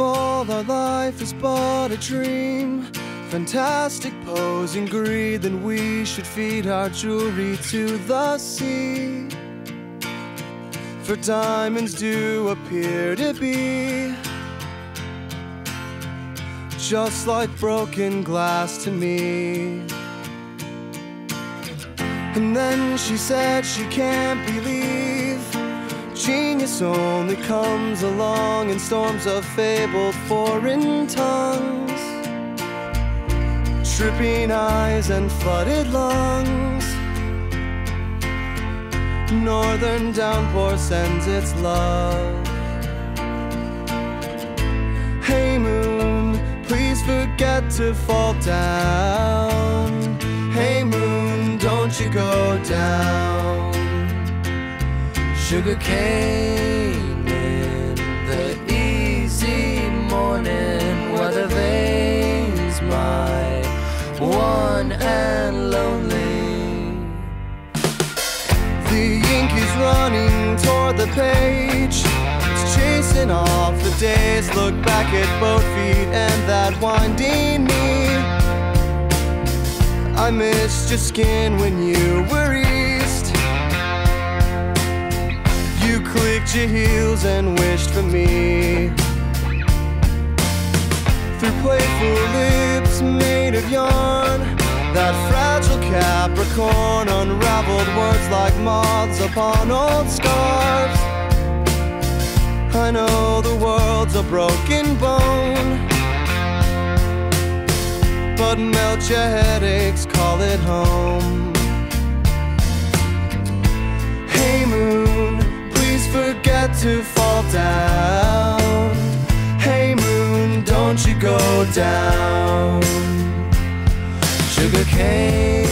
all our life is but a dream. Fantastic posing greed, then we should feed our jewelry to the sea. For diamonds do appear to be just like broken glass to me. And then she said she can't believe only comes along in storms of fabled foreign tongues. Tripping eyes and flooded lungs. Northern downpour sends its love. Hey moon, please forget to fall down. Hey moon, don't you go down. Sugar cane in the easy morning weather vanes, my one and lonely. The ink is running toward the page. It's chasing off the days. Look back at both feet and that winding knee. I missed your skin when you were You clicked your heels and wished for me. Through playful lips made of yarn, that fragile Capricorn unraveled words like moths upon old scarves. I know the world's a broken bone, but melt your headaches, call it home. To fall down. Hey moon, don't you go down. Sugar cane